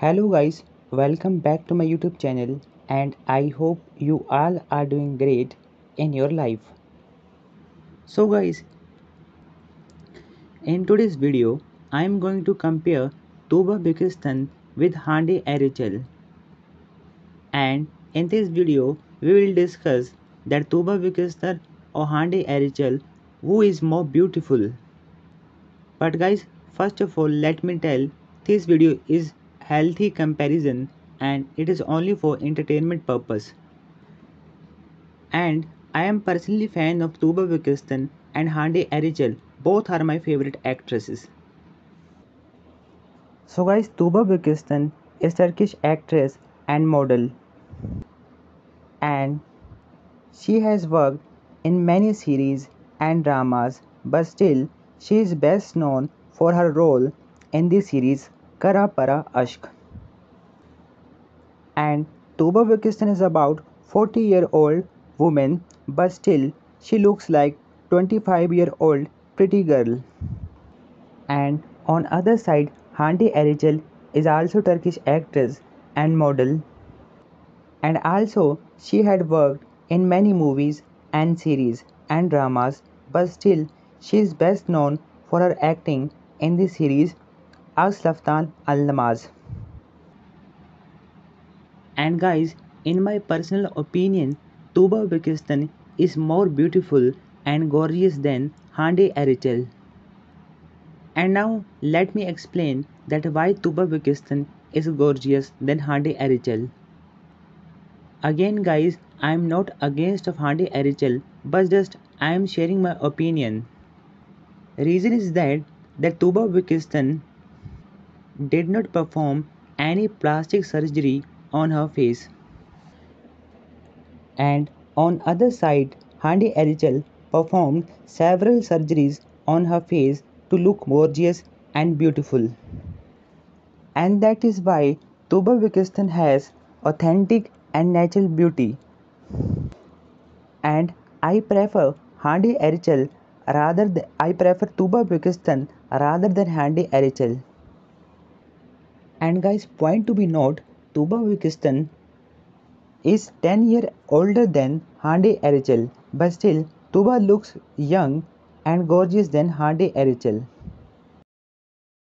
Hello guys, welcome back to my YouTube channel and I hope you all are doing great in your life. So guys, in today's video, I am going to compare Tuba Büyüküstün with Hande Erçel. And in this video, we will discuss that Tuba Büyüküstün or Hande Erçel who is more beautiful. But guys, first of all, let me tell this video is healthy comparison and it is only for entertainment purpose. And I am personally fan of Tuba Büyüküstün and Hande Erçel. Both are my favorite actresses. So guys, Tuba Büyüküstün is Turkish actress and model. And she has worked in many series and dramas, but still she is best known for her role in the series Kara Para Aşk. And Tuba Büyüküstün is about 40 year old woman, but still she looks like 25 year old pretty girl. And on other side, Hande Erçel is also Turkish actress and model. And also she had worked in many movies and series and dramas, but still she is best known for her acting in the series Aslaftan Al-Namaz. And guys, in my personal opinion, Tuba Büyüküstün is more beautiful and gorgeous than Hande Erçel. And now let me explain that why Tuba Büyüküstün is gorgeous than Hande Erçel. Again guys, I am not against of Hande Erçel, but just I am sharing my opinion. Reason is that that Tuba Büyüküstün did not perform any plastic surgery on her face. And on other side, Hande Erçel performed several surgeries on her face to look gorgeous and beautiful. And that is why Tuba Büyüküstün has authentic and natural beauty. And I prefer Hande Erçel rather than I prefer Tuba Büyüküstün rather than Hande Erçel. And guys, point to be note, Tuba Büyüküstün is 10 year older than Hande Erçel, but still Tuba looks young and gorgeous than Hande Erçel.